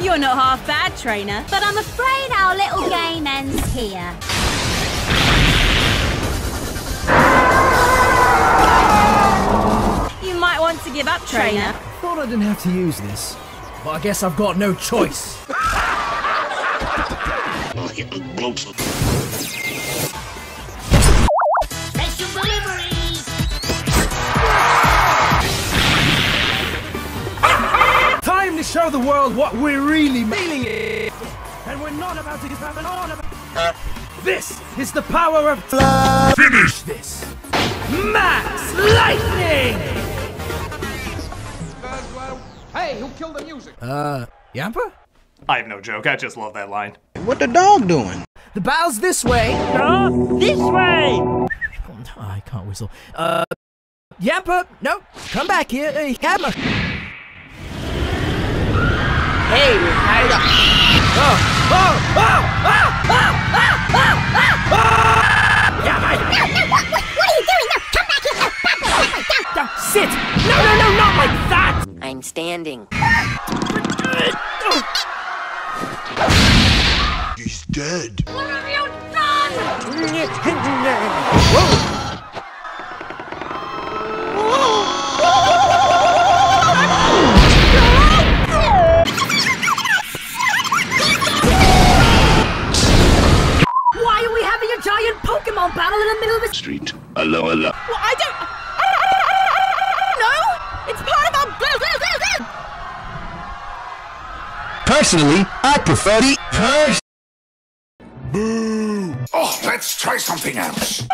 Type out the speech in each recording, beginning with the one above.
You're not half bad, trainer. But I'm afraid our little game ends here. You might want to give up, trainer. Thought I didn't have to use this, but I guess I've got no choice. to show the world what we're really meaning it. And we're not about to give up on about. This is the power of love. Finish this. Max Lightning. Hey, who killed the music? Uh, Yamper? I have no joke. I just love that line. What the dog doing? The bow's this way. This way! Oh, I can't whistle. Uh, Yamper, no, come back here. Hey, Hammer. Hey, hold up. Oh, oh, oh, oh, oh, oh, oh, oh. Yamper. What are you doing? No, come back here! No, No, sit. No, no, no, not like that. I'm standing. He's dead. What have you done? Why giant Pokemon battle in the middle of the Street. Hello, hello. Well, I don't. I don't, I don't, I don't know. It's part of our. Personally, I prefer the purge. Boo! Oh, let's try something else.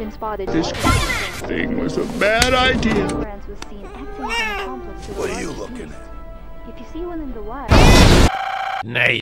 Been spotted. This thing was a bad idea. Was seen acting as an to the What are you looking at? If you see one in the wild, Nay.